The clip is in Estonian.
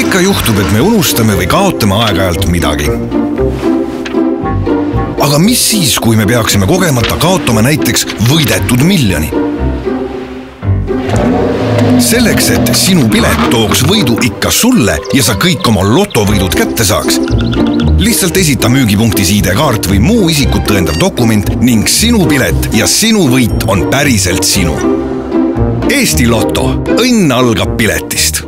ikka juhtub, et me unustame või kaotame aeg-ajalt midagi. aga mis siis, kui me peaksime kogemata kaotama näiteks võidetud miljoni? selleks, et sinu pilet tooks võidu ikka sulle ja sa kõik oma lotovõidud kätte saaks, lihtsalt esita müügipunktis ID-kaart või muu isikut tõendav dokument ning sinu pilet ja sinu võit on päriselt sinu. Eesti Loto, õnn algab piletist